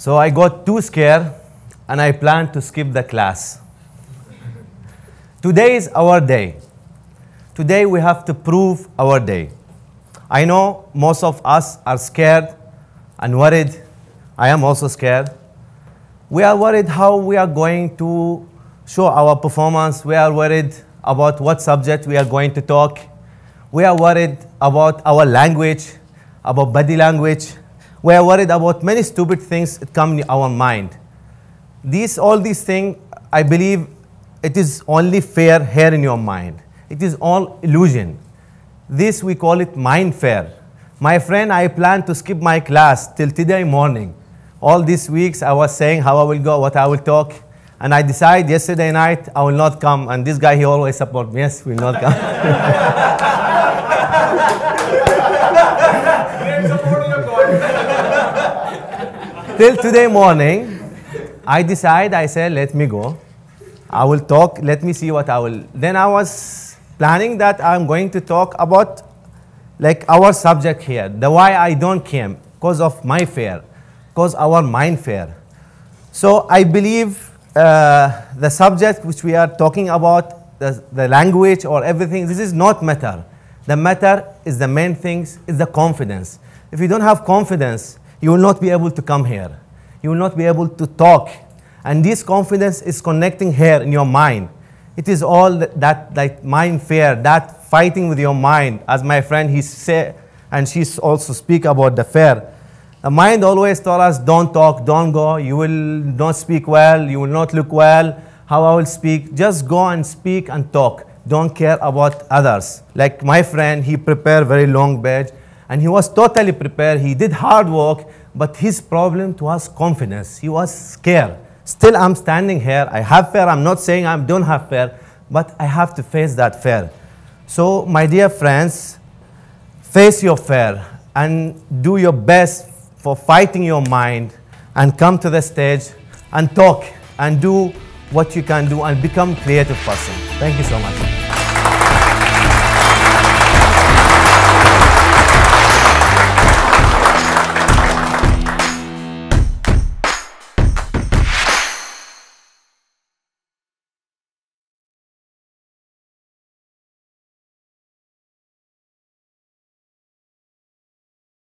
So I got too scared and I planned to skip the class. Today is our day. Today we have to prove our day. I know most of us are scared and worried. I am also scared. We are worried how we are going to show our performance. We are worried about what subject we are going to talk. We are worried about our language, about body language. We are worried about many stupid things that come in our mind. These, all these things, I believe it is only fair here in your mind. It is all illusion. This we call it mind fair. My friend, I plan to skip my class till today morning. All these weeks I was saying how I will go, what I will talk. And I decided yesterday night I will not come. And this guy, he always support me. Yes, we will not come. till today morning, I decide, I said, let me go. I will talk, let me see what I will. Then I was planning that I'm going to talk about like our subject here, the why I don't came, because of my fear, because our mind fear. So I believe uh, the subject which we are talking about, the, the language or everything, this is not matter. The matter is the main things, is the confidence. If you don't have confidence, you will not be able to come here. You will not be able to talk. And this confidence is connecting here in your mind. It is all that, that like mind fear, that fighting with your mind. As my friend he said, and she also speak about the fear. The mind always tell us, don't talk, don't go. You will not speak well. You will not look well. How I will speak? Just go and speak and talk. Don't care about others. Like my friend, he prepared very long badge and he was totally prepared. He did hard work, but his problem was confidence. He was scared. Still, I'm standing here. I have fear. I'm not saying I don't have fear, but I have to face that fear. So, my dear friends, face your fear and do your best for fighting your mind and come to the stage and talk and do what you can do and become creative person. Thank you so much.